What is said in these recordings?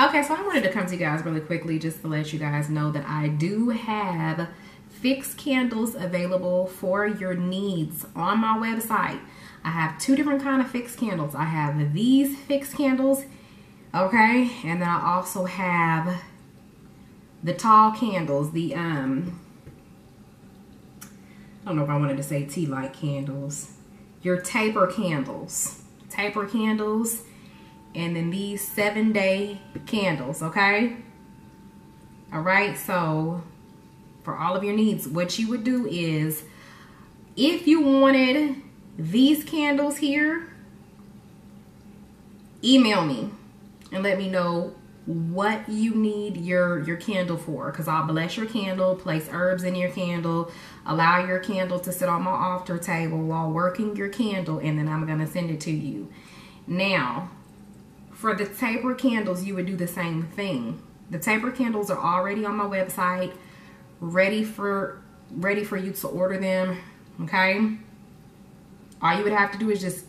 Okay, so I wanted to come to you guys really quickly just to let you guys know that I do have fixed candles available for your needs on my website. I have two different kind of fixed candles. I have these fixed candles, okay, and then I also have the tall candles, the um I don't know if I wanted to say tea light candles. Your taper candles. Taper candles and then these seven day candles, okay? All right, so for all of your needs, what you would do is if you wanted these candles here, email me and let me know what you need your your candle for because I'll bless your candle place herbs in your candle allow your candle to sit on my altar table while working your candle and then I'm gonna send it to you now for the taper candles, you would do the same thing. The taper candles are already on my website, ready for ready for you to order them, okay? All you would have to do is just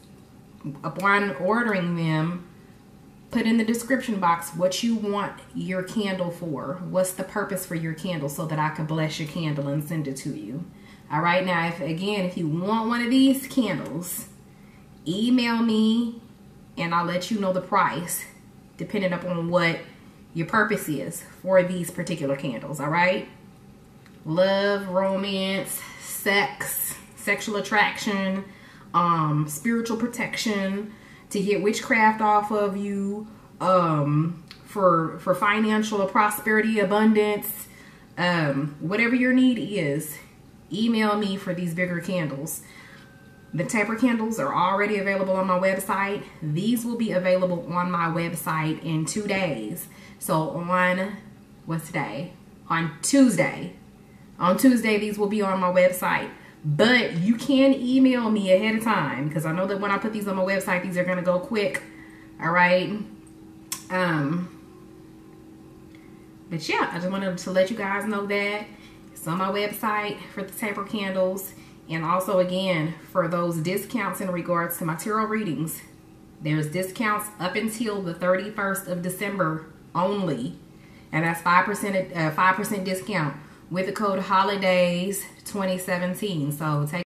upon ordering them, put in the description box what you want your candle for. What's the purpose for your candle so that I can bless your candle and send it to you. All right, now if again, if you want one of these candles, email me and I'll let you know the price depending upon what your purpose is for these particular candles, all right? Love, romance, sex, sexual attraction, um, spiritual protection, to get witchcraft off of you, um, for, for financial prosperity, abundance, um, whatever your need is, email me for these bigger candles. The taper candles are already available on my website. These will be available on my website in two days. So on, what's today? On Tuesday. On Tuesday, these will be on my website. But you can email me ahead of time because I know that when I put these on my website, these are going to go quick. All right. Um, but yeah, I just wanted to let you guys know that it's on my website for the taper candles. And also again, for those discounts in regards to tarot readings, there's discounts up until the 31st of December only. And that's 5% uh, 5% discount with the code HOLIDAYS 2017. So take